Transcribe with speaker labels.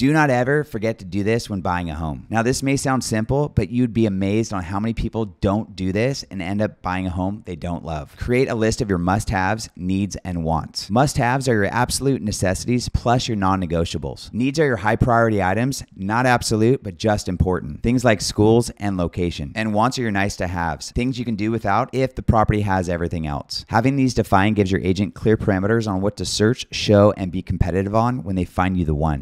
Speaker 1: Do not ever forget to do this when buying a home. Now, this may sound simple, but you'd be amazed on how many people don't do this and end up buying a home they don't love. Create a list of your must haves, needs, and wants. Must haves are your absolute necessities plus your non negotiables. Needs are your high priority items, not absolute, but just important. Things like schools and location. And wants are your nice to haves, things you can do without if the property has everything else. Having these defined gives your agent clear parameters on what to search, show, and be competitive on when they find you the one.